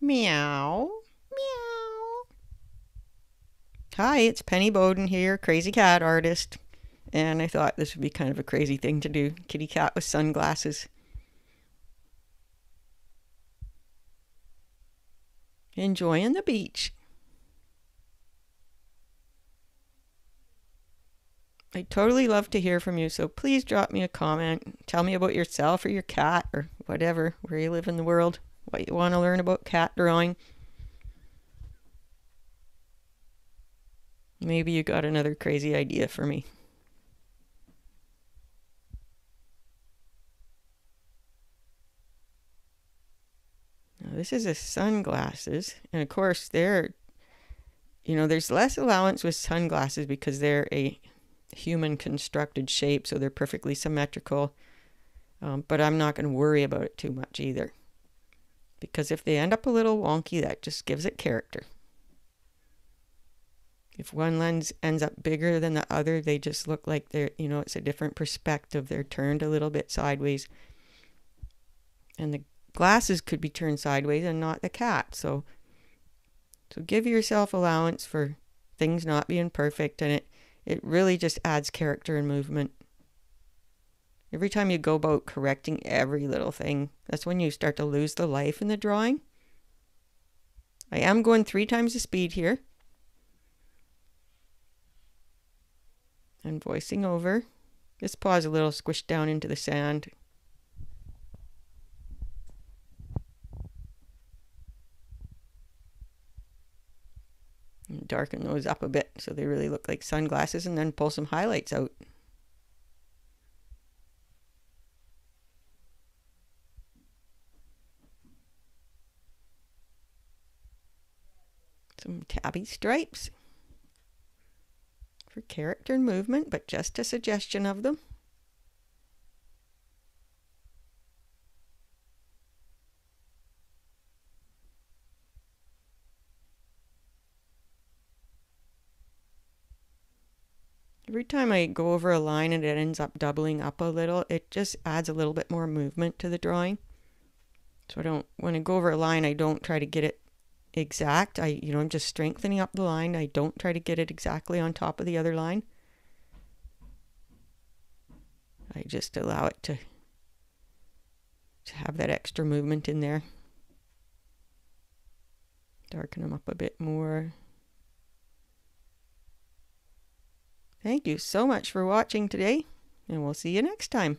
Meow. Meow. Hi, it's Penny Boden here, crazy cat artist. And I thought this would be kind of a crazy thing to do. Kitty cat with sunglasses. Enjoying the beach. I'd totally love to hear from you, so please drop me a comment. Tell me about yourself or your cat or whatever, where you live in the world, what you want to learn about cat drawing. Maybe you got another crazy idea for me. Now, this is a sunglasses, and of course, they're, you know, there's less allowance with sunglasses because they're a human constructed shape, so they're perfectly symmetrical. Um, but I'm not going to worry about it too much either. Because if they end up a little wonky, that just gives it character. If one lens ends up bigger than the other, they just look like they're, you know, it's a different perspective. They're turned a little bit sideways. And the glasses could be turned sideways and not the cat. So, so give yourself allowance for things not being perfect. And it, it really just adds character and movement. Every time you go about correcting every little thing, that's when you start to lose the life in the drawing. I am going three times the speed here. and voicing over. This paw's a little squished down into the sand. And darken those up a bit so they really look like sunglasses and then pull some highlights out. Some tabby stripes for character and movement, but just a suggestion of them. Every time I go over a line and it ends up doubling up a little, it just adds a little bit more movement to the drawing. So I don't, when I go over a line, I don't try to get it exact. I, you know, I'm just strengthening up the line. I don't try to get it exactly on top of the other line. I just allow it to, to have that extra movement in there. Darken them up a bit more. Thank you so much for watching today, and we'll see you next time.